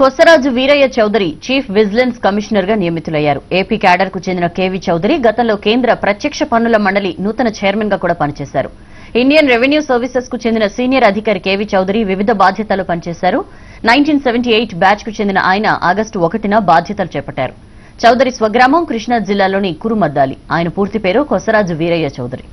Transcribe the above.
Kosaraju Veeraiah Chowdary chief vigilance కమిషనర్గా నియమితులయ్యారు. AP క్యాడర్కు చెందిన కేవీ చౌదరి గతంలో కేంద్ర ప్రత్యక్ష పన్నుల మండలి నూతన చైర్మన్గా కూడా పనిచేశారు. ఇండియన్ రెవెన్యూ సర్వీసెస్కు చెందిన సీనియర్ అధికారి కేవీ చౌదరి వివిధ బాధ్యతలు పనిచేశారు. నైన్టీన్ సెవెంటీ ఎయిట్ బ్యాచ్కు చెందిన ఆయన ఆగస్టు ఒకటిన బాధ్యతలు చేపట్టారు. చౌదరి స్వగ్రామం కృష్ణా జిల్లాలోని కురుమద్దాలి. ఆయన పూర్తి పేరు కొసరాజు వీరయ్య చౌదరి.